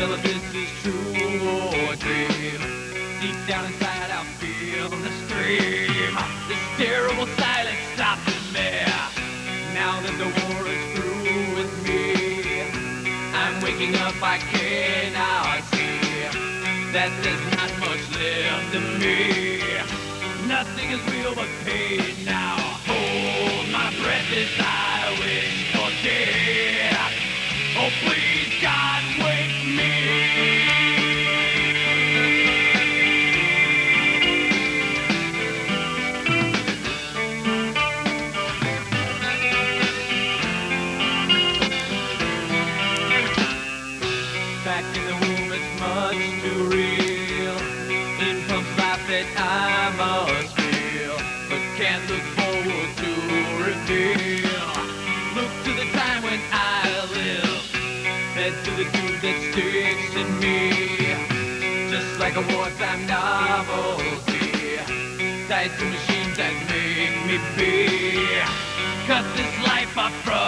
tell if this is true oh, or dream. Deep down inside, I feel the scream. This terrible silence stopping me. Now that the war is through with me, I'm waking up. I cannot see that there's not much left of me. Nothing is real but pain now. Hold my breath as I wish for death. Oh, please, God, Back in the womb, it's much too real. In pumps life that I must feel, but can't look forward to reveal. Look to the time when I live, head to the tube that sticks in me, just like a wartime novelty. Tied to machines that make me be. Cut this life off from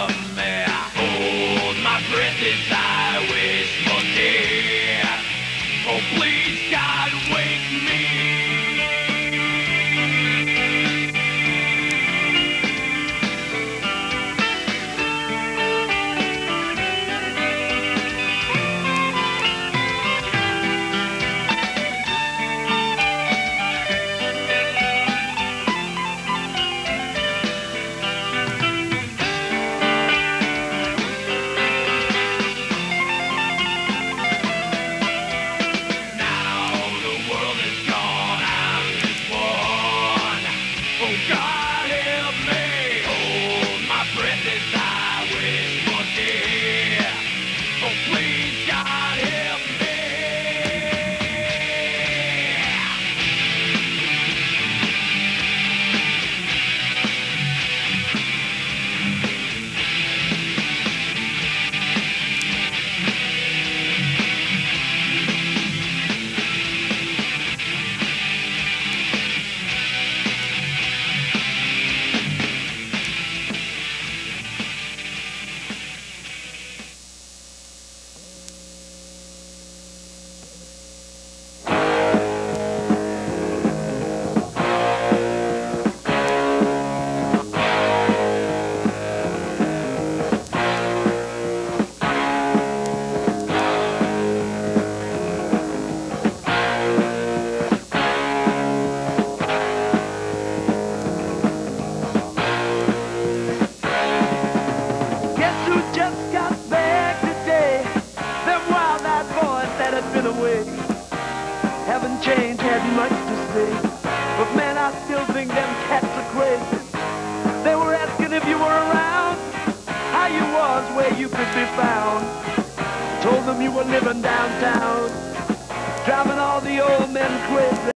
were living downtown, driving all the old men crazy.